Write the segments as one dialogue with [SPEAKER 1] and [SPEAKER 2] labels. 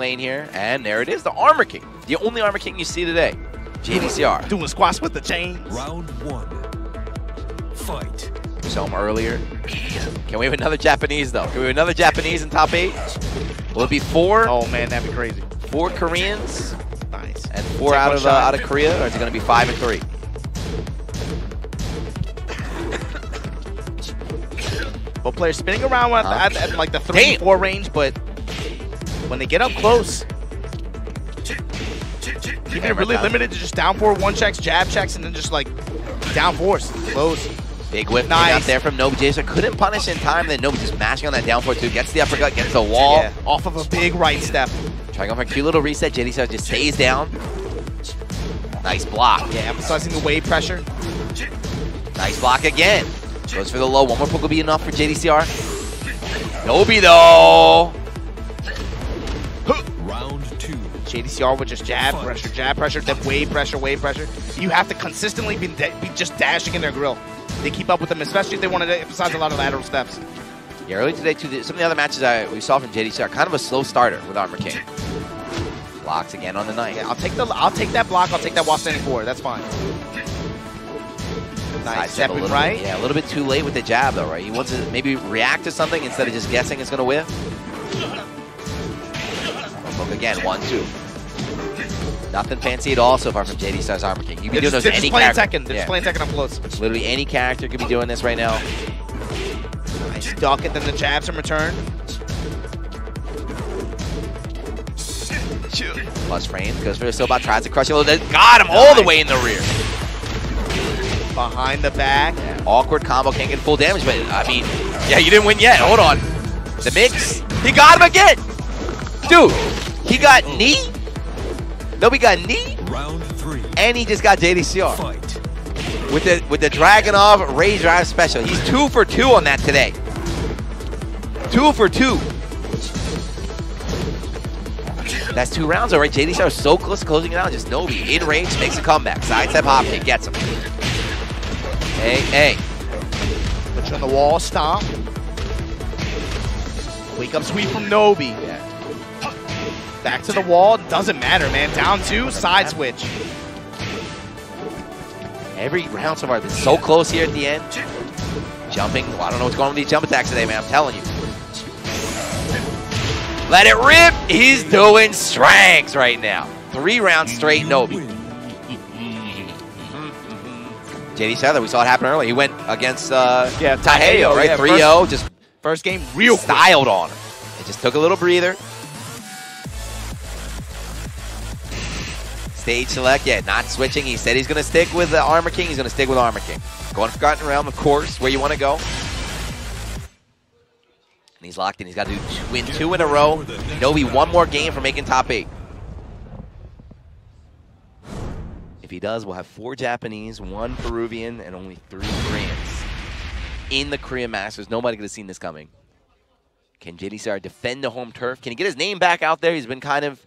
[SPEAKER 1] lane here, and there it is, the Armor King. The only Armor King you see today. JDCR.
[SPEAKER 2] Doing squats with the chains.
[SPEAKER 3] Round one. Fight.
[SPEAKER 1] Saw him earlier. Can we have another Japanese, though? Can we have another Japanese in top eight? Will it be four?
[SPEAKER 2] Oh man, that'd be crazy.
[SPEAKER 1] Four Koreans
[SPEAKER 2] Nice.
[SPEAKER 1] and four
[SPEAKER 2] Take
[SPEAKER 1] out of, uh, out of Korea, or is it going to be five and three?
[SPEAKER 2] Both players spinning around at,
[SPEAKER 1] Huh?
[SPEAKER 2] at, at like the three,
[SPEAKER 1] Damn.
[SPEAKER 2] four range, but when they get up close, keeping it really limited to just down four, one checks, jab checks, and then just like down fours, close.
[SPEAKER 1] Big whip
[SPEAKER 2] Nice.
[SPEAKER 1] out there from Nobi. Jason couldn't punish in time, then Nobi just mashing on that down four two, gets the uppercut, gets the wall.
[SPEAKER 2] Yeah, off of a big right step.
[SPEAKER 1] Trying for a cute little reset. JDCR just stays down. Nice block.
[SPEAKER 2] Yeah, emphasizing the wave pressure.
[SPEAKER 1] Nice block again. Goes for the low. One more poke will be enough for JDCR. Nobi though.
[SPEAKER 3] Round two.
[SPEAKER 2] JDCR with just jab
[SPEAKER 3] Fight.
[SPEAKER 2] pressure, jab pressure, then wave pressure, wave pressure. You have to consistently be, be just dashing in their grill. They keep up with them, especially if they want to emphasize a lot of lateral steps.
[SPEAKER 1] Yeah, early today too. the- Some of the other matches I, we saw from JDCR, kind of a slow starter with Armor King. Blocks again on the night.
[SPEAKER 2] Yeah, I'll take the I'll take that block. I'll take that while standing forward. That's fine. Nice
[SPEAKER 1] step a
[SPEAKER 2] stepping right.
[SPEAKER 1] Yeah, a little bit too late with the jab though, right? He wants to maybe react to something instead of just guessing it's gonna whiff. Again, one, two. Nothing fancy at all so far from JDCR's Armor King. You can do those
[SPEAKER 2] they're
[SPEAKER 1] any
[SPEAKER 2] just playing
[SPEAKER 1] character.
[SPEAKER 2] second. They're
[SPEAKER 1] Yeah.
[SPEAKER 2] just playing up close.
[SPEAKER 1] Literally any character could be doing this right now.
[SPEAKER 2] Nice duck and then the jabs in return.
[SPEAKER 1] Plus frame, goes for the Sobat, tries to crush it a little bit. Got him all the way in the rear.
[SPEAKER 2] Behind the back.
[SPEAKER 1] Awkward combo, can't get full damage, but I mean, yeah, you didn't win yet. Hold on. The mix, he got him again. Dude, he got oh. knee. Nobody got knee,
[SPEAKER 3] Round three.
[SPEAKER 1] and he just got JDCR
[SPEAKER 3] Fight.
[SPEAKER 1] with the with the Dragunov Rage Drive special. He's two for two on that today. Two for two. That's two rounds already. JDCR is so close to closing it out. Just Nobi in range, makes a comeback. Side step hop kick, gets him. Hey, hey.
[SPEAKER 2] Put you on the wall. Stomp. Wake up sweep from Nobi. Back to the wall. Doesn't matter, man. Down two. Side switch.
[SPEAKER 1] Every round so far been so close here at the end. Jumping. Well, I don't know what's going on with these jump attacks today, man. I'm telling you. Let it rip. He's doing strengths right now. Three rounds straight, Nobi. JDCR, we saw it happen earlier. He went against uh,
[SPEAKER 2] Yeah,
[SPEAKER 1] Taheyo, right?
[SPEAKER 2] yeah,
[SPEAKER 1] 3-0, just
[SPEAKER 2] First game, real quick.
[SPEAKER 1] styled on him. It just took a little breather. Stage select, yeah, not switching. He said he's going to stick with the Armor King. He's going to stick with Armor King. Going to Forgotten Realm, of course, where you want to go. And he's locked in. He's got to do two, win two in a row. Nobi one more game for making top eight. If he does, we'll have four Japanese, one Peruvian, and only three Koreans in the Korea Masters. Nobody could have seen this coming. Can JDCR defend the home turf? Can he get his name back out there? He's been kind of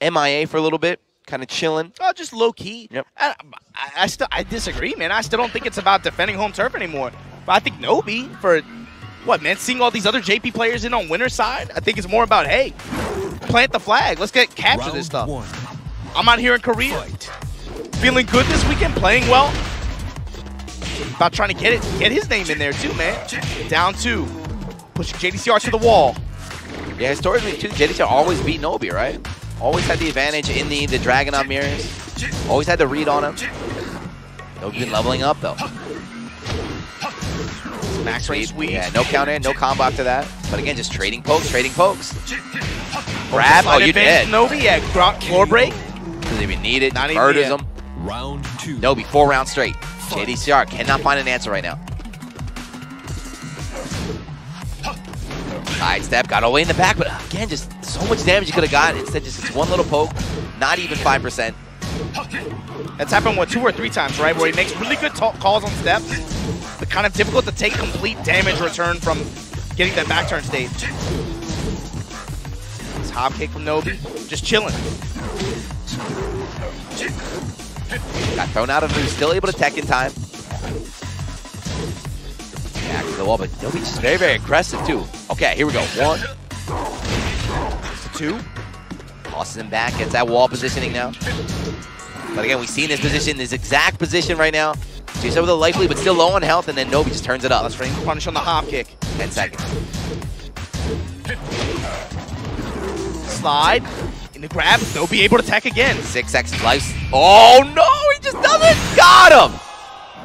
[SPEAKER 1] MIA for a little bit, kind of chilling.
[SPEAKER 2] Oh, just low key.
[SPEAKER 1] Yep.
[SPEAKER 2] I, I, I still I disagree, man. I still don't think it's about defending home turf anymore. But I think Nobi for what man, seeing all these other JP players in on winner's side, I think it's more about hey, plant the flag. Let's get capture
[SPEAKER 3] Round
[SPEAKER 2] this stuff.
[SPEAKER 3] one.
[SPEAKER 2] I'm out here in Korea,
[SPEAKER 3] Fight.
[SPEAKER 2] feeling good this weekend, playing well. About trying to get it, get his name in there too, man. Down two, pushing JDCR to the wall.
[SPEAKER 1] Yeah, historically, too, JDCR always beat Nobi, right? Always had the advantage in the, the Dragunov mirrors. Always had the read on him. Nobi been leveling up, though.
[SPEAKER 2] Max range sweep.
[SPEAKER 1] Yeah, no counter, no combo after that. But again, just trading pokes, trading pokes. Grab, oh,
[SPEAKER 2] Slight
[SPEAKER 1] you're
[SPEAKER 2] advantage
[SPEAKER 1] dead.
[SPEAKER 2] Nobi, yeah, gro- floor break.
[SPEAKER 1] Doesn't even need it.
[SPEAKER 2] Not even
[SPEAKER 1] Murders him.
[SPEAKER 3] Round two.
[SPEAKER 1] Nobi, four rounds straight. JDCR cannot find an answer right now. Side step, got away in the back, but again, just so much damage you could have gotten. Instead, just one little poke, not even 5%.
[SPEAKER 2] That's happened, what, two or three times, right? Where he makes really good calls on steps, but kind of difficult to take complete damage return from getting that back turn stage. This hop kick from Nobi, just chilling.
[SPEAKER 1] Got thrown out of it, still able to tech in time. To the wall, but Nobi's just very, very aggressive, too. Okay, here we go. One,
[SPEAKER 2] two.
[SPEAKER 1] Tosses him back, gets that wall positioning now. But again, we've seen this position, this exact position right now. Chase over the likely, but still low on health, and then Nobi just turns it up.
[SPEAKER 2] Let's range punish on the hop kick.
[SPEAKER 1] 10 seconds.
[SPEAKER 2] Slide. In the grab. Be able to tech again.
[SPEAKER 1] Six seconds life. Oh no, he just doesn't. Got him.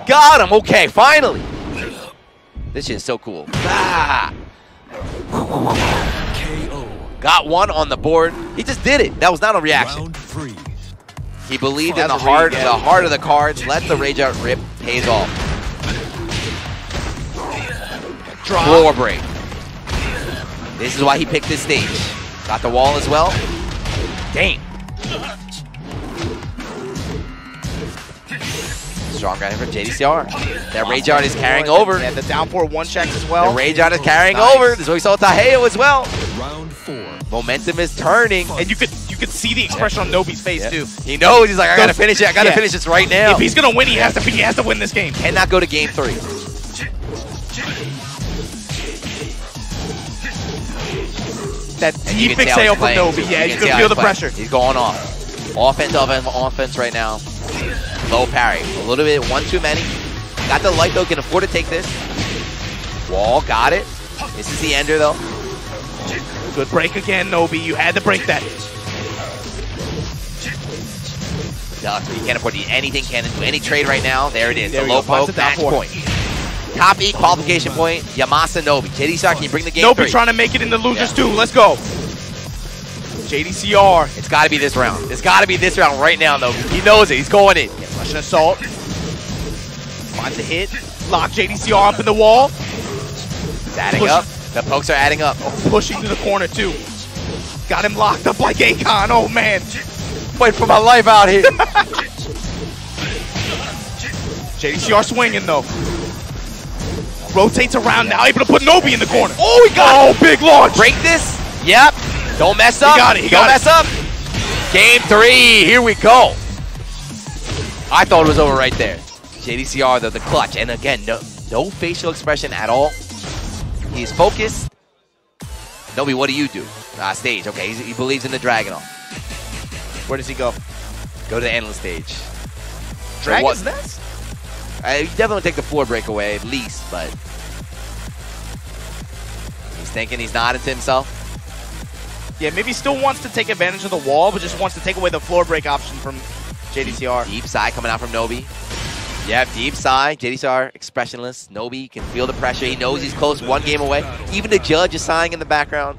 [SPEAKER 1] Got him. Okay, finally. This shit is so cool. Ah.
[SPEAKER 3] KO.
[SPEAKER 1] Got one on the board. He just did it. That was not a reaction.
[SPEAKER 3] Round three.
[SPEAKER 1] He believed
[SPEAKER 2] Oh,
[SPEAKER 1] in the heart,
[SPEAKER 2] read,
[SPEAKER 1] the heart of the cards. Let the rage out rip. Pays off.
[SPEAKER 2] Drop.
[SPEAKER 1] Floor break. This is why he picked this stage. Got the wall as well. Damn. Strong grounding from JDCR. That rage art is carrying over.
[SPEAKER 2] And the downpour one checks as well.
[SPEAKER 1] The rage art is carrying
[SPEAKER 2] Nice.
[SPEAKER 1] over. This is what we saw with Taheo as well.
[SPEAKER 3] Round four.
[SPEAKER 1] Momentum is turning.
[SPEAKER 2] And you could you could see the expression on Nobi's face
[SPEAKER 1] Yeah.
[SPEAKER 2] too.
[SPEAKER 1] He knows. He's like, I gotta finish it. I gotta
[SPEAKER 2] yeah.
[SPEAKER 1] finish this right now.
[SPEAKER 2] If he's gonna win, he has to he has to win this game.
[SPEAKER 1] Cannot go to game three.
[SPEAKER 2] That
[SPEAKER 1] And you
[SPEAKER 2] deep
[SPEAKER 1] can tell
[SPEAKER 2] exhale
[SPEAKER 1] he's
[SPEAKER 2] from
[SPEAKER 1] playing.
[SPEAKER 2] Nobi. Yeah, you
[SPEAKER 1] see
[SPEAKER 2] can feel the
[SPEAKER 1] playing.
[SPEAKER 2] pressure.
[SPEAKER 1] He's going off. Offense, offense, offense right now. Low parry. A little bit, one too many. Got the light though, can afford to take this. Wall, got it. This is the ender though.
[SPEAKER 2] Good break again, Nobi. You had to break that.
[SPEAKER 1] Duck, you can't afford to eat anything, can't do any trade right now. There it is,
[SPEAKER 2] There
[SPEAKER 1] the low. Poke, match point. Top E, qualification point, Yamasa Nobi. JDCR, can you bring the game
[SPEAKER 2] Nobi
[SPEAKER 1] three?
[SPEAKER 2] trying to make it in the losers
[SPEAKER 1] Yeah.
[SPEAKER 2] too. Let's go. JDCR.
[SPEAKER 1] It's gotta be this round. It's gotta be this round right now, Nobi. He knows it, he's going in.
[SPEAKER 2] Russian assault. Finds the hit. Lock JDCR up in the wall.
[SPEAKER 1] It's adding
[SPEAKER 2] Push-
[SPEAKER 1] up. The pokes are adding up.
[SPEAKER 2] Oh, Pushing to the corner too. Got him locked up like Akon. Oh man.
[SPEAKER 1] Fight for my life out here.
[SPEAKER 2] JDCR swinging though. Rotates around now, able to put Nobi in the corner.
[SPEAKER 1] Oh, he got
[SPEAKER 2] Oh, big launch.
[SPEAKER 1] Break this. Yep. Don't mess up.
[SPEAKER 2] He got it, he
[SPEAKER 1] Don't
[SPEAKER 2] got
[SPEAKER 1] mess up. Game three. Here we go. I thought it was over right there. JDCR, the, the clutch. And again, no, no facial expression at all. He's focused. Nobi, what do you do? Ah, stage. Okay, he's, he believes in the Dragon.
[SPEAKER 2] Where does he go?
[SPEAKER 1] Go to the endless stage.
[SPEAKER 2] Dragon's
[SPEAKER 1] what?
[SPEAKER 2] Nest?
[SPEAKER 1] Uh, you definitely take the floor break away at least, but he's thinking he's nodding to himself.
[SPEAKER 2] Yeah, maybe he still wants to take advantage of the wall, but just wants to take away the floor break option from JDCR.
[SPEAKER 1] Deep side coming out from Nobi. Yeah, deep side. JDCR expressionless. Nobi can feel the pressure. He knows he's close, one game away. Even the judge is sighing in the background.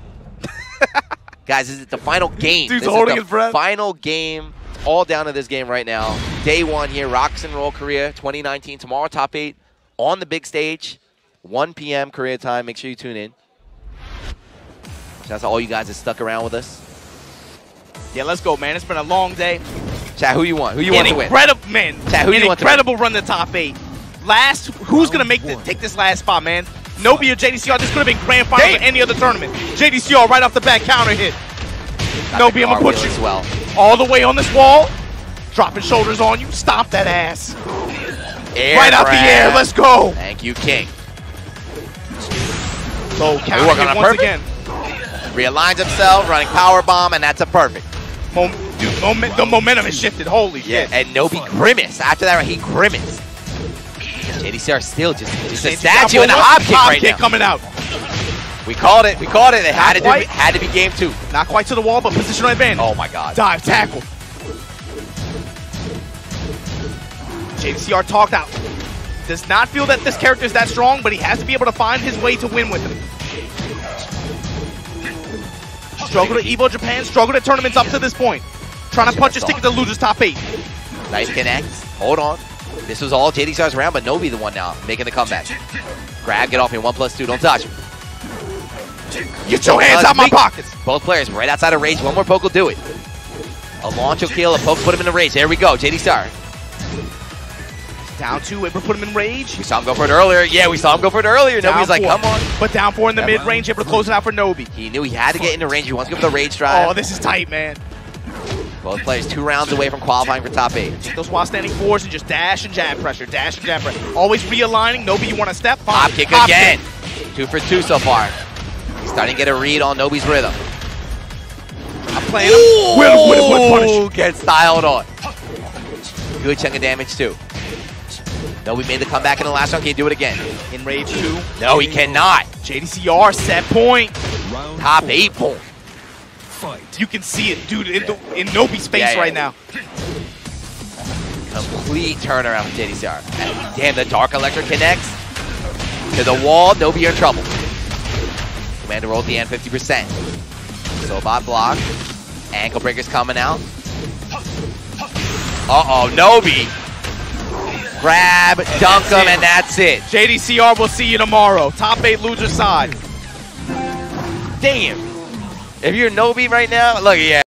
[SPEAKER 1] Guys, this is the final game.
[SPEAKER 2] Dude's
[SPEAKER 1] this
[SPEAKER 2] holding
[SPEAKER 1] is the
[SPEAKER 2] his breath.
[SPEAKER 1] Final game. All down to this game right now. Day one here, Rocks and Roll Korea 2019. Tomorrow, top eight on the big stage. 1 p.m. Korea time. Make sure you tune in. Shout out to all you guys that stuck around with us.
[SPEAKER 2] Yeah, let's go, man. It's been a long day.
[SPEAKER 1] Chat, who you want? Who you
[SPEAKER 2] An
[SPEAKER 1] want to win?
[SPEAKER 2] incredible man.
[SPEAKER 1] Chat, who you want to
[SPEAKER 2] incredible run to top eight. Last, who's gonna make the, take this last spot, man? Nobi or JDCR? This could have been grand final
[SPEAKER 1] Damn.
[SPEAKER 2] any other tournament. JDCR right off the bat counter hit. Nobi, I'ma put you-
[SPEAKER 1] as well.
[SPEAKER 2] All the way on this wall. Dropping shoulders on you. Stomp that ass.
[SPEAKER 1] Air
[SPEAKER 2] right out the air. Let's go.
[SPEAKER 1] Thank you, King.
[SPEAKER 2] So counter hit
[SPEAKER 1] on
[SPEAKER 2] once
[SPEAKER 1] perfect?
[SPEAKER 2] again.
[SPEAKER 1] Realigns himself, running power bomb, and that's a perfect.
[SPEAKER 2] Mom- dude, moment, the momentum has shifted. Holy
[SPEAKER 1] Yeah,
[SPEAKER 2] shit.
[SPEAKER 1] and Nobi grimaced. After that, he grimaced. JDCR still just, just a statue and a hop kick right
[SPEAKER 2] kick
[SPEAKER 1] now.
[SPEAKER 2] coming out.
[SPEAKER 1] We called it. We called it. It had to, do, had to be game two.
[SPEAKER 2] Not quite to the wall, but positional advantage.
[SPEAKER 1] Oh my God.
[SPEAKER 2] Dive, tackle. JDCR talked out. Does not feel that this character is that strong, but he has to be able to find his way to win with him. Struggle to Evo Japan, struggle to tournaments up to this point. Trying to punch his ticket to losers top eight.
[SPEAKER 1] Nice connect. Hold on. This was all JDCR's round, but Nobi the one now making the comeback. Grab, get off me. One plus two. Don't touch.
[SPEAKER 2] Get your hands
[SPEAKER 1] Uh,
[SPEAKER 2] out my pockets.
[SPEAKER 1] Both players right outside of range. One more poke will do it. A launch will kill. A poke put him in the rage. There we go. JDCR.
[SPEAKER 2] Down two, able to put him in rage.
[SPEAKER 1] We saw him go for it earlier. Yeah, we saw him go for it earlier.
[SPEAKER 2] Down
[SPEAKER 1] Nobody's like, come on.
[SPEAKER 2] But down four in the mid range, able to close it out for Nobi.
[SPEAKER 1] He knew he had to get into range. He wants to go for the rage drive.
[SPEAKER 2] Oh, this is tight, man.
[SPEAKER 1] Both players two rounds away from qualifying for top eight.
[SPEAKER 2] Take those while standing fours and just dash and jab pressure, dash and jab pressure. Always realigning. Nobi, you want to step? Fine.
[SPEAKER 1] Hop kick
[SPEAKER 2] Hop
[SPEAKER 1] again.
[SPEAKER 2] kick.
[SPEAKER 1] Two for two so far. He's starting to get a read on Nobi's rhythm.
[SPEAKER 2] playing him. Will, will, will punish.
[SPEAKER 1] Gets styled on. Good chunk of damage, too. No, we made the comeback in the last round. Can he do it again?
[SPEAKER 2] Enrage 2.
[SPEAKER 1] No, he cannot.
[SPEAKER 2] JDCR set point.
[SPEAKER 3] Round
[SPEAKER 1] Top
[SPEAKER 3] four.
[SPEAKER 1] eight point.
[SPEAKER 2] You can see it, dude, in, the, in Nobi space
[SPEAKER 1] Yeah, yeah.
[SPEAKER 2] right now.
[SPEAKER 1] Complete turnaround with JDCR. And Damn, the Dark Electric connects to the wall. Nobi, you're in trouble. Commander rolled the end 50%. Sobat block. Ankle breaker's coming out. Uh-oh, Nobi. Grab, dunk him, and that's it.
[SPEAKER 2] JDCR we'll see you tomorrow. Top 8 loser side.
[SPEAKER 1] Damn. If you're a Nobi right now, look, yeah.